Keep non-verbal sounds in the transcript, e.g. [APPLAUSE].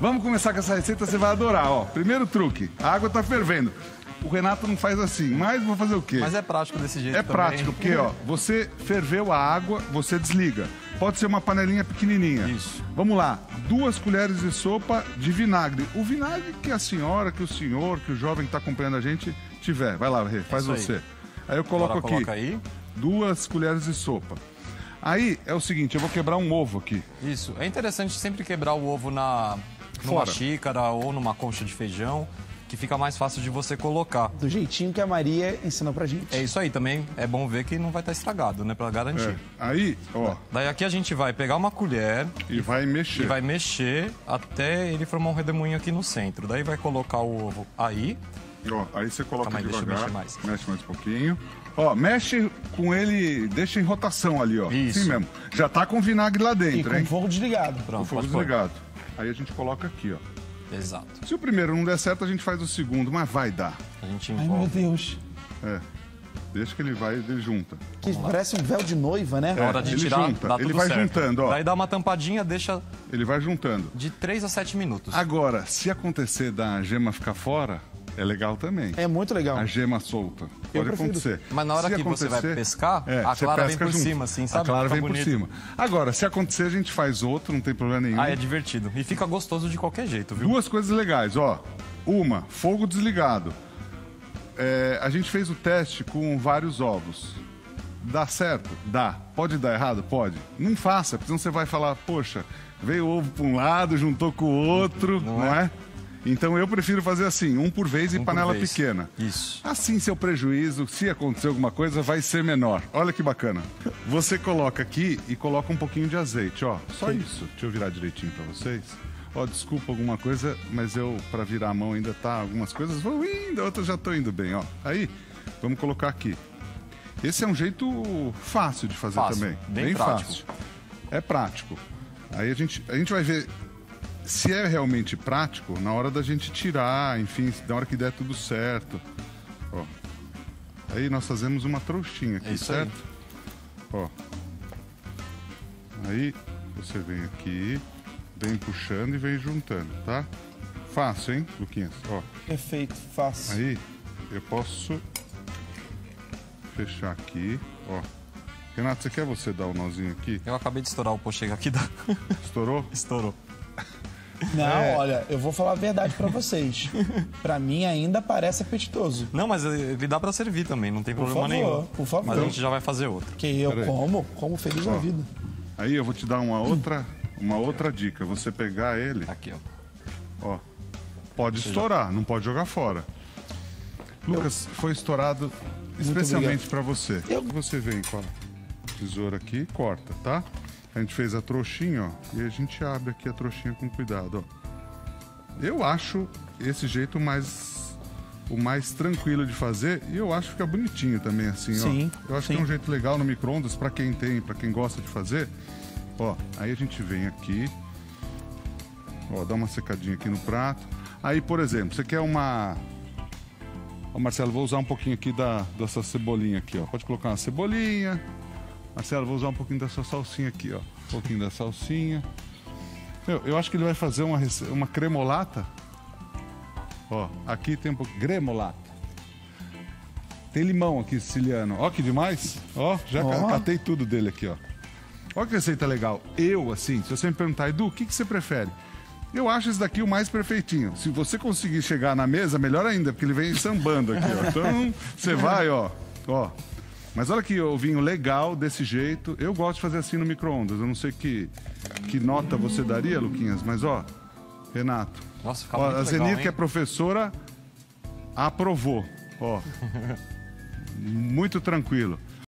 Vamos começar com essa receita, você vai adorar, ó. Primeiro truque, a água tá fervendo. O Renato não faz assim, mas vou fazer o quê? Mas é prático desse jeito É também. prático, porque ó, você ferveu a água, você desliga. Pode ser uma panelinha pequenininha. Isso. Vamos lá, duas colheres de sopa de vinagre. O vinagre que a senhora, que o senhor, que o jovem que está acompanhando a gente tiver. Vai lá, Rê, faz Isso aí. você. Aí eu coloco Agora aqui aí. duas colheres de sopa. Aí é o seguinte, eu vou quebrar um ovo aqui. Isso. É interessante sempre quebrar o ovo na numa Fora. xícara ou numa concha de feijão, que fica mais fácil de você colocar. Do jeitinho que a Maria ensinou pra gente. É isso aí também. É bom ver que não vai estar estragado, né? Pra garantir. É. Aí, ó, Daí aqui a gente vai pegar uma colher e vai mexer. e vai mexer até ele formar um redemoinho aqui no centro. Daí vai colocar o ovo aí. Ó, aí você coloca Calma aí, deixa eu devagar. mexer mais. Mexe mais um pouquinho. Ó, mexe com ele, deixa em rotação ali, ó. Isso. Assim mesmo. Já tá com vinagre lá E dentro, com hein? o fogo desligado. Pronto, O fogo pode pôr. Aí a gente coloca aqui, ó. Exato. Se o primeiro não der certo, a gente faz o segundo, mas vai dar. A gente Ai, meu envolve. Deus. É. Deixa que ele vai, ele junta. Que parece um véu de noiva, né? É hora de ele tirar, junta, dá ele vai certo. juntando, ó. Daí dá uma tampadinha, deixa Ele vai juntando. de 3 a 7 minutos. Agora, se acontecer da gema ficar fora, é legal também. É muito legal. A gema solta. Pode prefiro. acontecer. Mas na hora Se que você vai pescar, a você clara vem por junto. cima, assim, sabe? A clara Fica vem por bonito. cima. Agora, se acontecer, a gente faz outro, não tem problema nenhum. Ah, é divertido. E fica gostoso de qualquer jeito, viu? Duas coisas legais, ó. Uma, fogo desligado. É, a gente fez o teste com vários ovos. Dá certo? Dá. Pode dar errado? Pode. Não faça, porque senão você vai falar, poxa, veio o ovo para um lado, juntou com o outro, não, Não é? é? Então eu prefiro fazer assim, um por vez e Um panela vez. pequena. Isso. Assim, seu prejuízo, se acontecer alguma coisa, vai ser menor. Olha que bacana. Você coloca aqui e coloca um pouquinho de azeite, ó. Só isso. Deixa eu virar direitinho pra vocês. Ó, desculpa alguma coisa, mas eu, pra virar a mão, ainda tá. Algumas coisas vão indo, outras já estão indo bem, ó. Aí, vamos colocar aqui. Esse é um jeito fácil de fazer Fácil, também. bem prático. fácil. É prático. Aí a gente, a gente vai ver se é realmente prático na hora da gente tirar, enfim, na hora que der tudo certo. Ó. Aí nós fazemos uma trouxinha aqui, É isso aí. certo? Ó. Aí você vem aqui, vem puxando e vem juntando, tá? Fácil, hein, Luquinhas? Ó. Perfeito, fácil. Aí eu posso fechar aqui, ó. Renato, você quer você dar o nozinho aqui? Eu acabei de estourar o pochega aqui da. Estourou? [LAUGHS] Estourou. Não, É. olha, eu vou falar a verdade pra vocês. pra mim ainda parece apetitoso. Não, mas ele dá pra servir também, não tem Por problema favor, nenhum. por favor. Mas a gente já vai fazer outro. Que eu Peraí. como, como feliz da vida. Aí eu vou te dar uma outra, uma outra dica. Você pegar ele, Aqui, ó. ó, pode estourar, não pode jogar fora. Lucas, foi estourado especialmente para você. Eu- Você vem com a tesoura aqui e corta, tá? A gente fez a trouxinha, ó, e a gente abre aqui a trouxinha com cuidado, ó. Eu acho esse jeito mais o mais tranquilo de fazer e eu acho que fica bonitinho também assim, Sim, ó. Eu acho sim. que é um jeito legal no micro-ondas para quem tem, para quem gosta de fazer. Ó, aí a gente vem aqui, ó, dá uma secadinha aqui no prato. Aí, por exemplo, você quer uma Ó, Marcelo, vou usar um pouquinho aqui da, dessa cebolinha aqui, ó. Pode colocar uma cebolinha. Marcelo, vou usar um pouquinho dessa salsinha aqui, ó. Um pouquinho da salsinha. Meu, eu acho que ele vai fazer uma, uma cremolata. Ó, aqui tem um pouco. Gremolata. Tem limão aqui, siciliano. Ó, que demais. Ó, já Ó. catei tudo dele aqui, ó. Olha que receita legal. Eu, assim, se você me perguntar, Edu, o que, que você prefere? Eu acho esse daqui o mais perfeitinho. Se você conseguir chegar na mesa, melhor ainda, porque ele vem sambando aqui, ó. Então, você vai, ó. Ó. Mas olha que ovinho legal desse jeito. Eu gosto de fazer assim no micro-ondas. Eu não sei que, que nota você daria, Luquinhas, mas ó, Renato. Nossa, fica Ó, muito a legal, Zenir, hein? que é professora, aprovou. Ó. [LAUGHS] Muito tranquilo.